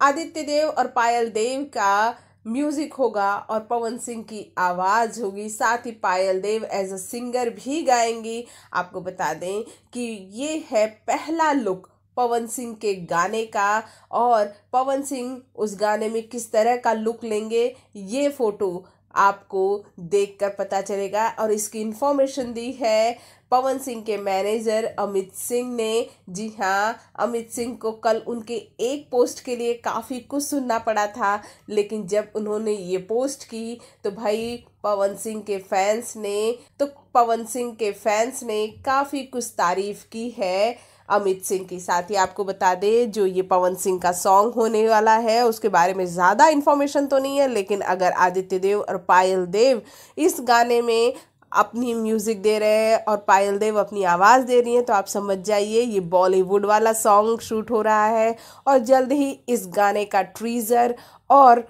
आदित्य देव और पायल देव का म्यूज़िक होगा और पवन सिंह की आवाज़ होगी। साथ ही पायल देव एज अ सिंगर भी गाएँगी। आपको बता दें कि ये है पहला लुक पवन सिंह के गाने का और पवन सिंह उस गाने में किस तरह का लुक लेंगे, ये फ़ोटो आपको देखकर पता चलेगा। और इसकी इन्फॉर्मेशन दी है पवन सिंह के मैनेजर अमित सिंह ने। जी हाँ अमित सिंह को कल उनके एक पोस्ट के लिए काफ़ी कुछ सुनना पड़ा था, लेकिन जब उन्होंने ये पोस्ट की तो भाई पवन सिंह के फैंस ने तो पवन सिंह के फैंस ने काफ़ी कुछ तारीफ़ की है। अमित सिंह के साथ ही आपको बता दें, जो ये पवन सिंह का सॉन्ग होने वाला है, उसके बारे में ज़्यादा इन्फॉर्मेशन तो नहीं है, लेकिन अगर आदित्य देव और पायल देव इस गाने में अपनी म्यूज़िक दे रहे हैं और पायल देव अपनी आवाज़ दे रही हैं तो आप समझ जाइए, ये बॉलीवुड वाला सॉन्ग शूट हो रहा है। और जल्द ही इस गाने का ट्रीज़र और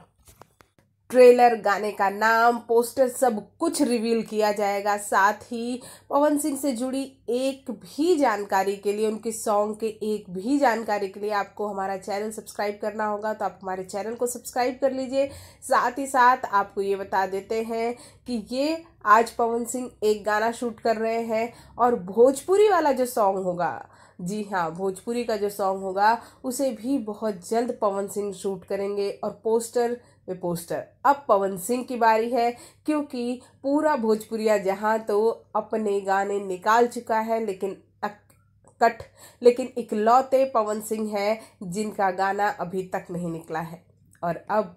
ट्रेलर, गाने का नाम, पोस्टर सब कुछ रिवील किया जाएगा। साथ ही पवन सिंह से जुड़ी एक भी जानकारी के लिए, उनके सॉन्ग के एक भी जानकारी के लिए आपको हमारा चैनल सब्सक्राइब करना होगा तो आप हमारे चैनल को सब्सक्राइब कर लीजिए। साथ ही साथ आपको ये बता देते हैं कि ये आज पवन सिंह एक गाना शूट कर रहे हैं और भोजपुरी वाला जो सॉन्ग होगा, जी हाँ भोजपुरी का जो सॉन्ग होगा, उसे भी बहुत जल्द पवन सिंह शूट करेंगे और पोस्टर वे पोस्टर। अब पवन सिंह की बारी है, क्योंकि पूरा भोजपुरिया जहाँ तो अपने गाने निकाल चुका है, लेकिन कट, लेकिन इकलौते पवन सिंह है जिनका गाना अभी तक नहीं निकला है। और अब